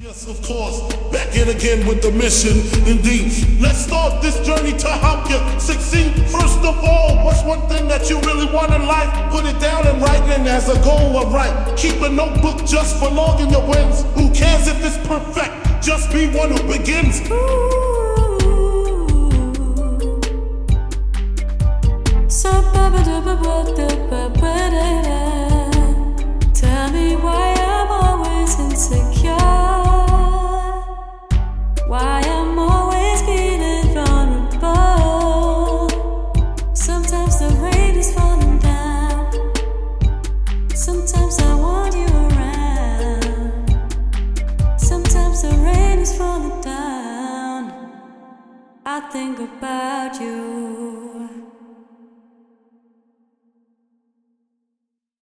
Yes, of course. Back in again with the mission. Indeed. Let's start this journey to help you succeed. First of all, what's one thing that you really want in life? Put it down and write it as a goal of right. Keep a notebook just for logging your wins. Who cares if it's perfect? Just be one who begins. Tell Why I'm always feeling vulnerable. Sometimes the rain is falling down. Sometimes I want you around. Sometimes the rain is falling down. I think about you.